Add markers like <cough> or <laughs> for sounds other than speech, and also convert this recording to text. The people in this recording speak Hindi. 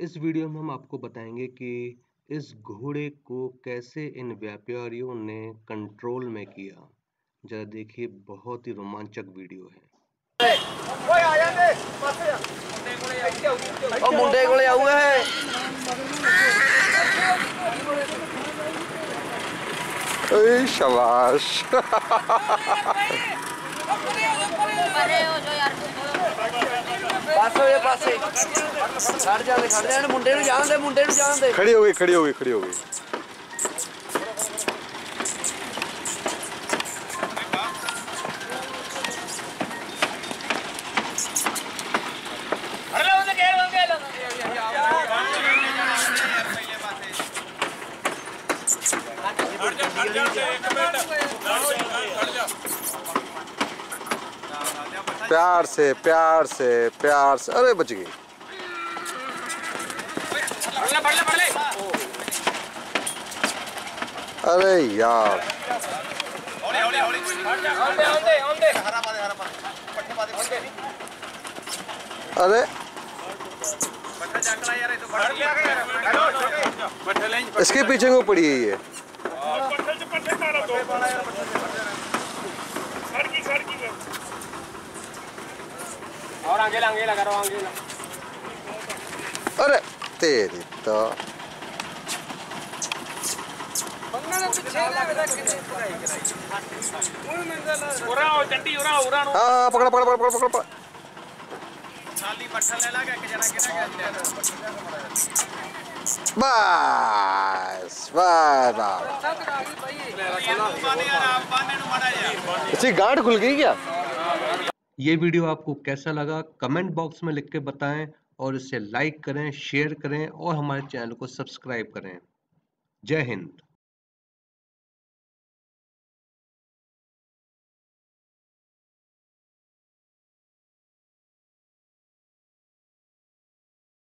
इस वीडियो में हम आपको बताएँगे कि इस घोड़े को कैसे इन व्यापारियों ने कंट्रोल में किया। जरा देखिए बहुत ही रोमांचक वीडियो है। मुंडे शबाश। <laughs> <laughs> ਪਾਸੇ ਹੋਏ ਪਾਸੇ ਖੜ ਜਾਂਦੇ ਖੜ ਜਾਂਦੇ ਮੁੰਡੇ ਨੂੰ ਜਾਣ ਦੇ ਮੁੰਡੇ ਨੂੰ ਜਾਣ ਦੇ ਖੜੀ ਹੋ ਗਈ ਖੜੀ ਹੋ ਗਈ ਖੜੀ ਹੋ ਗਈ प्यार से प्यार से प्यार से। अरे, बच गई। अरे, यार। अरे। इसके पीछे को पड़ी है ये? और अरे तेरी तो हाँ पकड़ा पकड़ा बस गांठ खुल गई क्या ये वीडियो आपको कैसा लगा? कमेंट बॉक्स में लिख के बताएँ और इसे लाइक करें, शेयर करें और हमारे चैनल को सब्सक्राइब करें। जय हिंद।